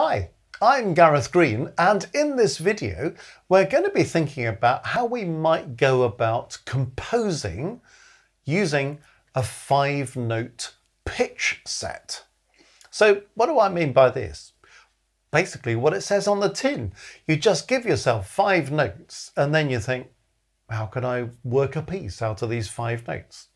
Hi, I'm Gareth Green and in this video we're going to be thinking about how we might go about composing using a five note pitch set. So what do I mean by this? Basically what it says on the tin. You just give yourself five notes and then you think, how can I work a piece out of these five notes?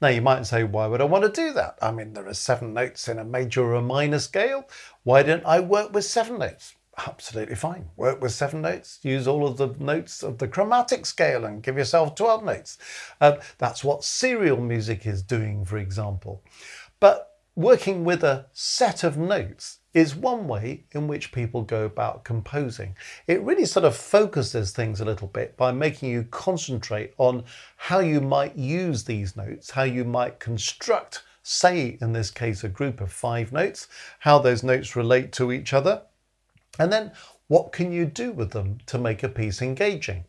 Now you might say, why would I want to do that? I mean, there are seven notes in a major or a minor scale. Why don't I work with seven notes? Absolutely fine. Work with seven notes. Use all of the notes of the chromatic scale and give yourself 12 notes. Um, that's what serial music is doing, for example. But working with a set of notes is one way in which people go about composing. It really sort of focuses things a little bit by making you concentrate on how you might use these notes, how you might construct, say in this case, a group of five notes, how those notes relate to each other, and then what can you do with them to make a piece engaging?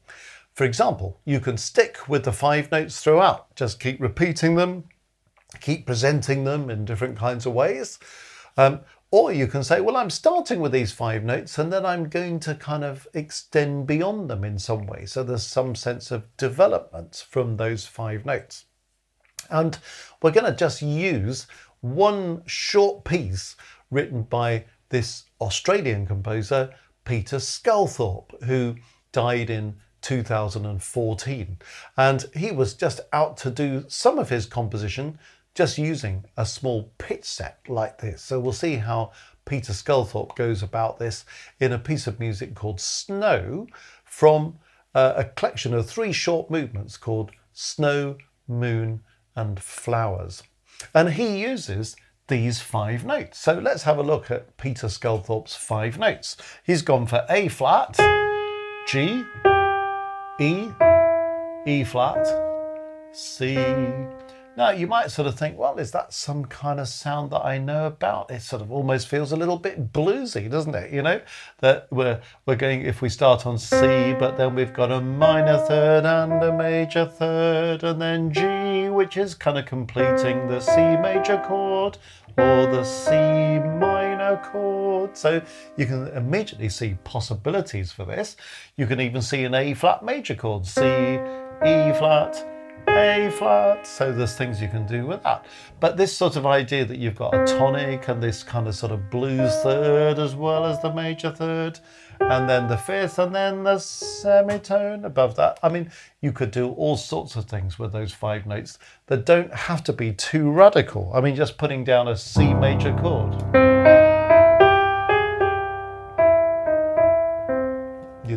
For example, you can stick with the five notes throughout, just keep repeating them, keep presenting them in different kinds of ways. Um, or you can say, well, I'm starting with these five notes and then I'm going to kind of extend beyond them in some way. So there's some sense of development from those five notes. And we're going to just use one short piece written by this Australian composer, Peter Sculthorpe, who died in 2014. And he was just out to do some of his composition just using a small pitch set like this. So we'll see how Peter Sculthorpe goes about this in a piece of music called Snow from uh, a collection of three short movements called Snow, Moon and Flowers. And he uses these five notes. So let's have a look at Peter Sculthorpe's five notes. He's gone for A flat, G, E, E flat, C, now, you might sort of think, well, is that some kind of sound that I know about? It sort of almost feels a little bit bluesy, doesn't it? You know, that we're, we're going, if we start on C, but then we've got a minor third and a major third, and then G, which is kind of completing the C major chord or the C minor chord. So you can immediately see possibilities for this. You can even see an A flat major chord, C, E flat, a flat. So there's things you can do with that. But this sort of idea that you've got a tonic and this kind of sort of blues third as well as the major third, and then the fifth, and then the semitone above that. I mean, you could do all sorts of things with those five notes that don't have to be too radical. I mean, just putting down a C major chord.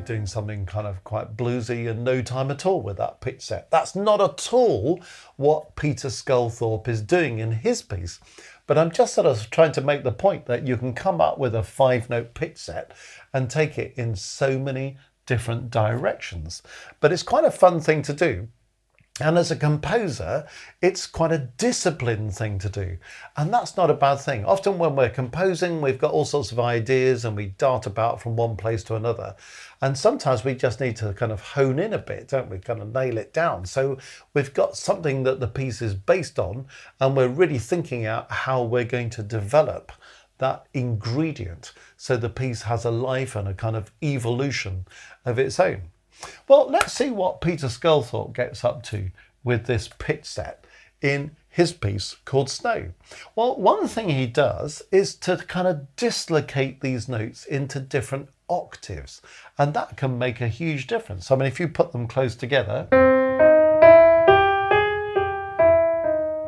You're doing something kind of quite bluesy and no time at all with that pitch set. That's not at all what Peter Sculthorpe is doing in his piece. But I'm just sort of trying to make the point that you can come up with a five note pitch set and take it in so many different directions. But it's quite a fun thing to do and as a composer, it's quite a disciplined thing to do. And that's not a bad thing. Often when we're composing, we've got all sorts of ideas and we dart about from one place to another. And sometimes we just need to kind of hone in a bit, don't we? Kind of nail it down. So we've got something that the piece is based on, and we're really thinking out how we're going to develop that ingredient so the piece has a life and a kind of evolution of its own. Well, let's see what Peter Sculthorpe gets up to with this pitch set in his piece called Snow. Well, one thing he does is to kind of dislocate these notes into different octaves, and that can make a huge difference. I mean, if you put them close together,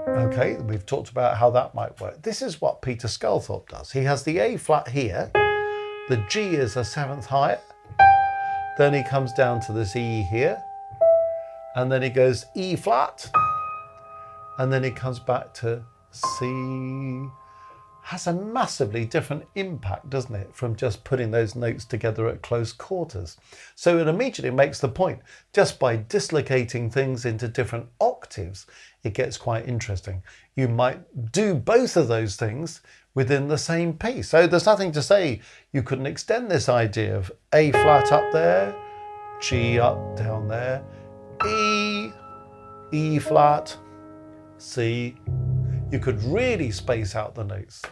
okay, we've talked about how that might work. This is what Peter Sculthorpe does. He has the A flat here, the G is a seventh higher, then he comes down to this E here, and then he goes E flat, and then he comes back to C. Has a massively different impact, doesn't it, from just putting those notes together at close quarters. So it immediately makes the point, just by dislocating things into different octaves, it gets quite interesting. You might do both of those things within the same piece. So there's nothing to say you couldn't extend this idea of A flat up there, G up down there, E, E flat, C. You could really space out the notes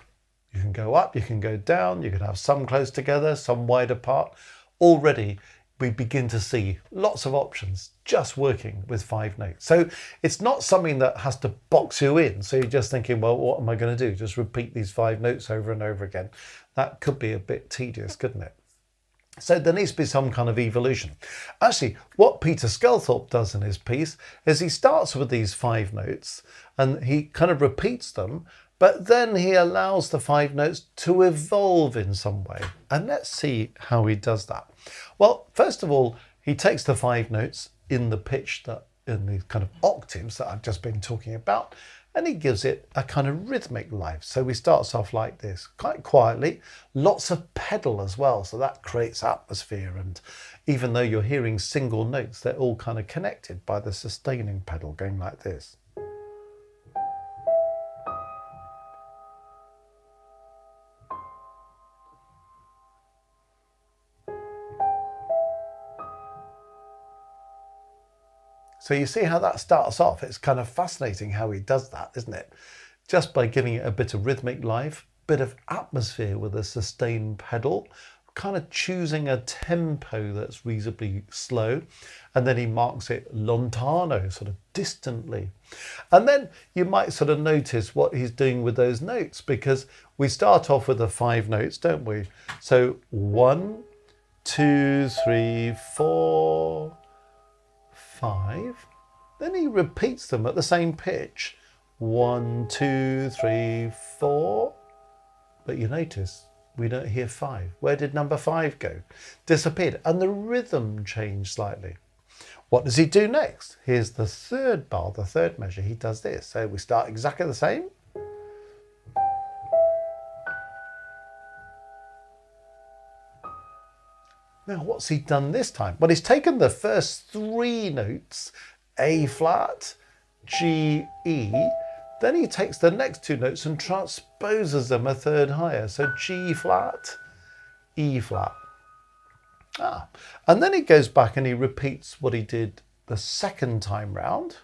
You can go up, you can go down, you can have some close together, some wide apart. Already we begin to see lots of options just working with five notes. So it's not something that has to box you in. So you're just thinking, well, what am I going to do? Just repeat these five notes over and over again. That could be a bit tedious, couldn't it? So there needs to be some kind of evolution. Actually, what Peter Sculthorpe does in his piece is he starts with these five notes and he kind of repeats them, but then he allows the five notes to evolve in some way. And let's see how he does that. Well, first of all, he takes the five notes in the pitch that in the kind of octaves that I've just been talking about, and he gives it a kind of rhythmic life. So we starts off like this, quite quietly, lots of pedal as well, so that creates atmosphere. And even though you're hearing single notes, they're all kind of connected by the sustaining pedal going like this. So you see how that starts off. It's kind of fascinating how he does that, isn't it? Just by giving it a bit of rhythmic life, bit of atmosphere with a sustained pedal, kind of choosing a tempo that's reasonably slow. And then he marks it lontano, sort of distantly. And then you might sort of notice what he's doing with those notes because we start off with the five notes, don't we? So one, two, three, four, five. Then he repeats them at the same pitch. One, two, three, four. But you notice we don't hear five. Where did number five go? Disappeared. And the rhythm changed slightly. What does he do next? Here's the third bar, the third measure. He does this. So we start exactly the same. Now, what's he done this time? Well, he's taken the first three notes, A flat, G, E, then he takes the next two notes and transposes them a third higher. So G flat, E flat. Ah, and then he goes back and he repeats what he did the second time round.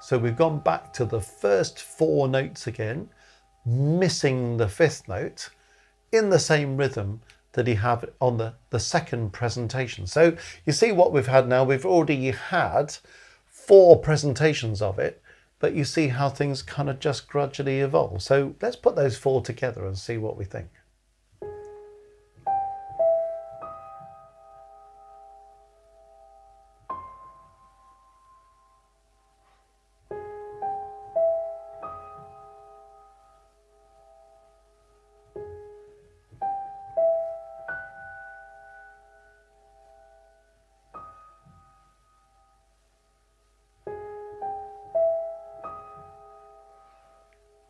So we've gone back to the first four notes again, missing the fifth note in the same rhythm that he had on the, the second presentation. So you see what we've had now, we've already had four presentations of it, but you see how things kind of just gradually evolve. So let's put those four together and see what we think.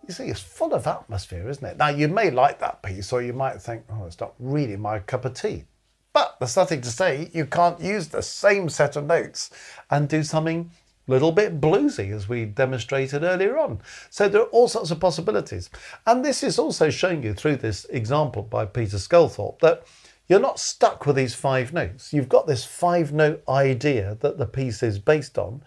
You see, it's full of atmosphere, isn't it? Now, you may like that piece, or you might think, oh, it's not really my cup of tea. But there's nothing to say you can't use the same set of notes and do something a little bit bluesy, as we demonstrated earlier on. So there are all sorts of possibilities. And this is also showing you through this example by Peter Sculthorpe that you're not stuck with these five notes. You've got this five note idea that the piece is based on,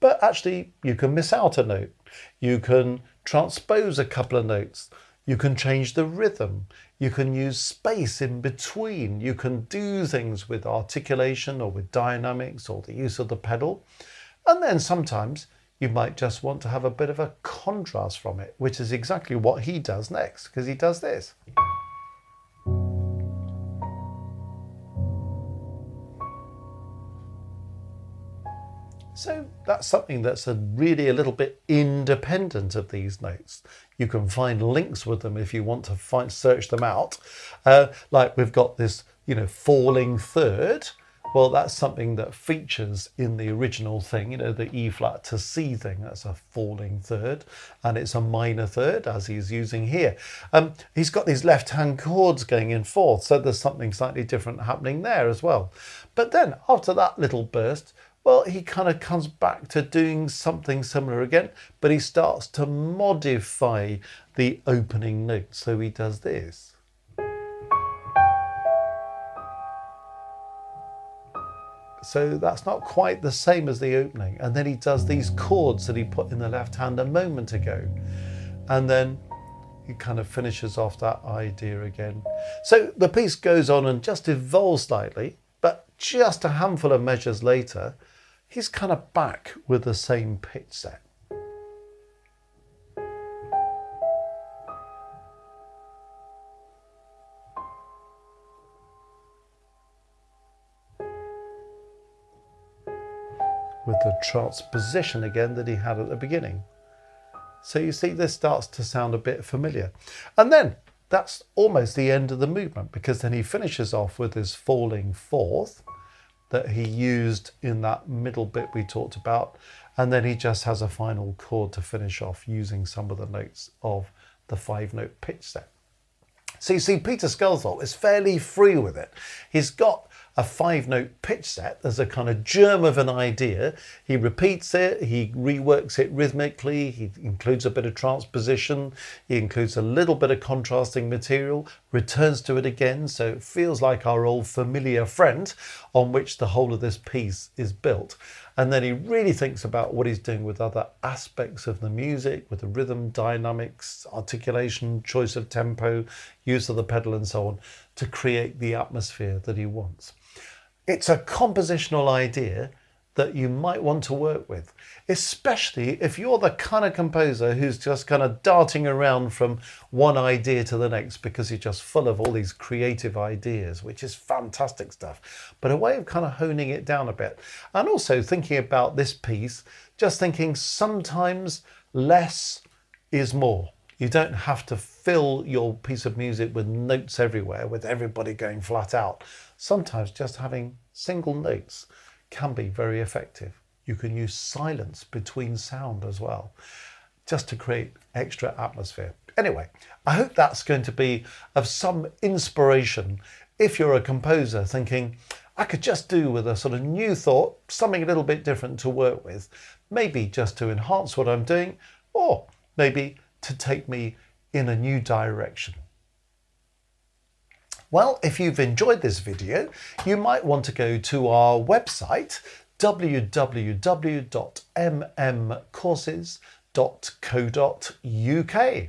but actually you can miss out a note. You can transpose a couple of notes. You can change the rhythm. You can use space in between. You can do things with articulation or with dynamics or the use of the pedal. And then sometimes you might just want to have a bit of a contrast from it, which is exactly what he does next, because he does this. So that's something that's a really a little bit independent of these notes. You can find links with them if you want to find search them out. Uh, like we've got this, you know, falling third. Well, that's something that features in the original thing, you know, the E flat to C thing. That's a falling third, and it's a minor third as he's using here. Um, he's got these left hand chords going in fourth, so there's something slightly different happening there as well. But then after that little burst, well, he kind of comes back to doing something similar again, but he starts to modify the opening note. So he does this. So that's not quite the same as the opening. And then he does these chords that he put in the left hand a moment ago. And then he kind of finishes off that idea again. So the piece goes on and just evolves slightly, but just a handful of measures later, he's kind of back with the same pitch set. with the transposition again that he had at the beginning. So you see this starts to sound a bit familiar. And then that's almost the end of the movement because then he finishes off with his falling fourth that he used in that middle bit we talked about. And then he just has a final chord to finish off using some of the notes of the five note pitch set. So you see, Peter Sculthorpe is fairly free with it. He's got a five note pitch set. There's a kind of germ of an idea. He repeats it, he reworks it rhythmically, he includes a bit of transposition, he includes a little bit of contrasting material, returns to it again. So it feels like our old familiar friend on which the whole of this piece is built. And then he really thinks about what he's doing with other aspects of the music, with the rhythm, dynamics, articulation, choice of tempo, use of the pedal, and so on, to create the atmosphere that he wants. It's a compositional idea that you might want to work with, especially if you're the kind of composer who's just kind of darting around from one idea to the next because you're just full of all these creative ideas, which is fantastic stuff. But a way of kind of honing it down a bit. And also thinking about this piece, just thinking sometimes less is more. You don't have to fill your piece of music with notes everywhere, with everybody going flat out. Sometimes just having single notes can be very effective. You can use silence between sound as well, just to create extra atmosphere. Anyway, I hope that's going to be of some inspiration if you're a composer thinking, I could just do with a sort of new thought, something a little bit different to work with, maybe just to enhance what I'm doing, or maybe to take me in a new direction. Well, if you've enjoyed this video, you might want to go to our website, www.mmcourses.co.uk.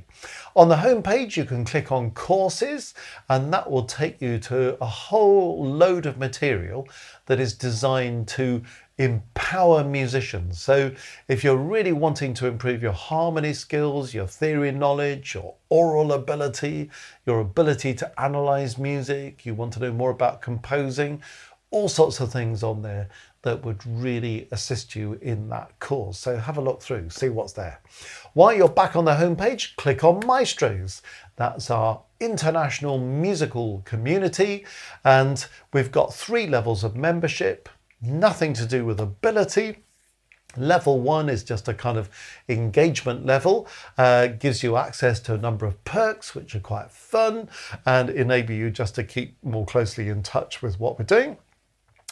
On the home page, you can click on courses and that will take you to a whole load of material that is designed to empower musicians. So if you're really wanting to improve your harmony skills, your theory knowledge, your aural ability, your ability to analyze music, you want to know more about composing, all sorts of things on there that would really assist you in that course. So have a look through, see what's there. While you're back on the homepage, click on Maestros. That's our international musical community. And we've got three levels of membership nothing to do with ability. Level one is just a kind of engagement level, uh, gives you access to a number of perks, which are quite fun and enable you just to keep more closely in touch with what we're doing.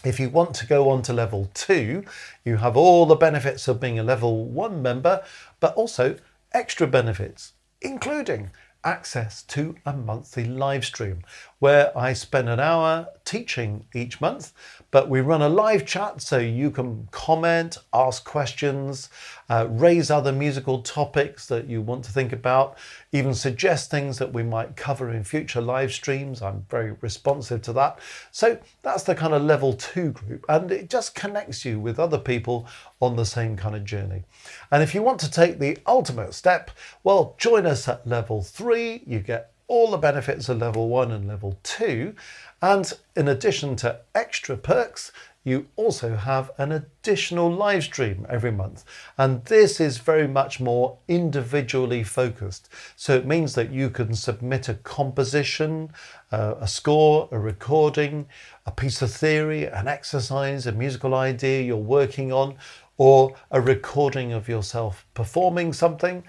If you want to go on to level two, you have all the benefits of being a level one member, but also extra benefits, including access to a monthly live stream where I spend an hour teaching each month, but we run a live chat so you can comment, ask questions, uh, raise other musical topics that you want to think about, even suggest things that we might cover in future live streams. I'm very responsive to that. So that's the kind of level two group, and it just connects you with other people on the same kind of journey. And if you want to take the ultimate step, well, join us at level three. You get all the benefits of level one and level two. And in addition to extra perks, you also have an additional live stream every month. And this is very much more individually focused. So it means that you can submit a composition, uh, a score, a recording, a piece of theory, an exercise, a musical idea you're working on, or a recording of yourself performing something.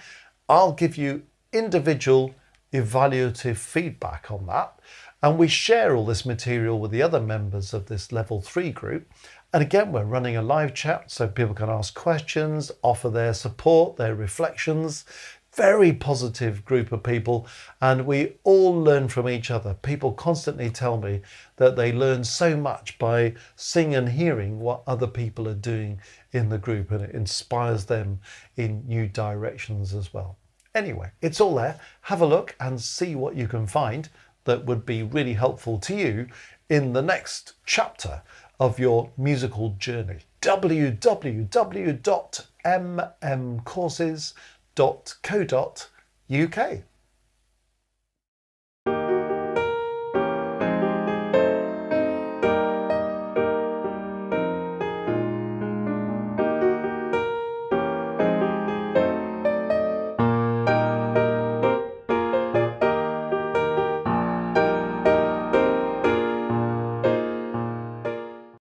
I'll give you individual evaluative feedback on that. And we share all this material with the other members of this level three group. And again, we're running a live chat so people can ask questions, offer their support, their reflections. Very positive group of people, and we all learn from each other. People constantly tell me that they learn so much by seeing and hearing what other people are doing in the group, and it inspires them in new directions as well. Anyway, it's all there. Have a look and see what you can find that would be really helpful to you in the next chapter of your musical journey. www.mmcourses.co.uk